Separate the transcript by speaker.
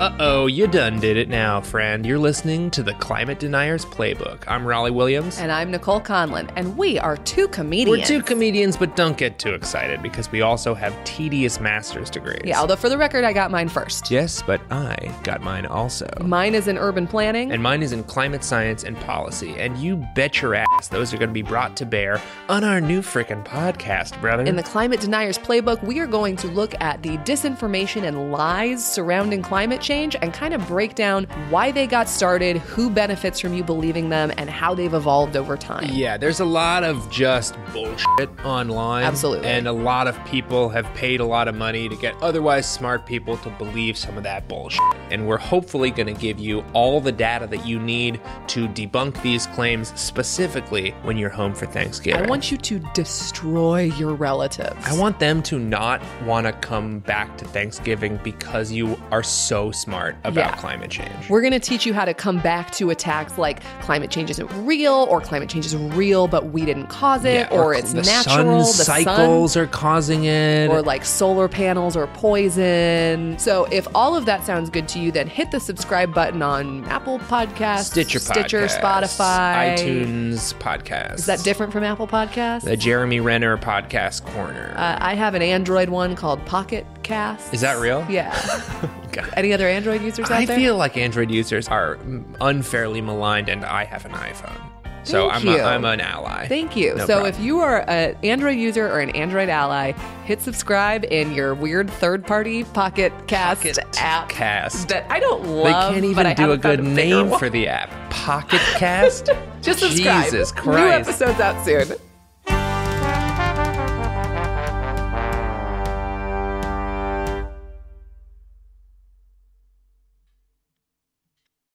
Speaker 1: Uh oh, you done did it now, friend. You're listening to the Climate Deniers Playbook. I'm Rollie Williams.
Speaker 2: And I'm Nicole Conlan, and we are two comedians.
Speaker 1: We're two comedians, but don't get too excited because we also have tedious master's degrees.
Speaker 2: Yeah, although for the record, I got mine first.
Speaker 1: Yes, but I got mine also.
Speaker 2: Mine is in urban planning.
Speaker 1: And mine is in climate science and policy. And you bet your ass those are going to be brought to bear on our new frickin' podcast, brother.
Speaker 2: in the Climate Deniers Playbook, we are going to look at the disinformation and lies surrounding climate change and kind of break down why they got started, who benefits from you believing them, and how they've evolved over time.
Speaker 1: Yeah, there's a lot of just bullshit online.
Speaker 2: Absolutely.
Speaker 1: And a lot of people have paid a lot of money to get otherwise smart people to believe some of that bullshit. And we're hopefully going to give you all the data that you need to debunk these claims specifically when you're home for Thanksgiving.
Speaker 2: I want you to destroy your relatives.
Speaker 1: I want them to not want to come back to Thanksgiving because you are so smart about
Speaker 2: Yeah.
Speaker 1: climate change.
Speaker 2: We're going to teach you how to come back to attacks like climate change isn't real, or climate change is real, but we didn't cause it,
Speaker 1: Yeah,
Speaker 2: or, it's
Speaker 1: the
Speaker 2: natural.
Speaker 1: Sun
Speaker 2: the
Speaker 1: cycles are causing it.
Speaker 2: or like solar panels or poison. So if all of that sounds good to you, then hit the subscribe button on Apple Podcasts,
Speaker 1: Stitcher,
Speaker 2: Stitcher,
Speaker 1: Podcasts,
Speaker 2: Spotify,
Speaker 1: iTunes podcast.
Speaker 2: Is that different from Apple Podcasts?
Speaker 1: The Jeremy Renner podcast corner.
Speaker 2: uh, I have an Android one called Pocket
Speaker 1: Is that real?
Speaker 2: Yeah. Any other Android users out there?
Speaker 1: I
Speaker 2: there?
Speaker 1: feel like Android users are unfairly maligned, and I have an iPhone, so
Speaker 2: Thank
Speaker 1: I'm
Speaker 2: you.
Speaker 1: a, I'm an ally.
Speaker 2: Thank you.
Speaker 1: No
Speaker 2: so
Speaker 1: problem.
Speaker 2: if you are an Android user or an Android ally, hit subscribe in your weird third-party Pocket Cast
Speaker 1: Pocket
Speaker 2: app
Speaker 1: Cast.
Speaker 2: that I don't love.
Speaker 1: they can't
Speaker 2: but I
Speaker 1: even do a
Speaker 2: haven't found
Speaker 1: good
Speaker 2: bigger
Speaker 1: name
Speaker 2: one.
Speaker 1: for the app. Pocket Cast.
Speaker 2: Just subscribe.
Speaker 1: Jesus Christ.
Speaker 2: New episodes out soon.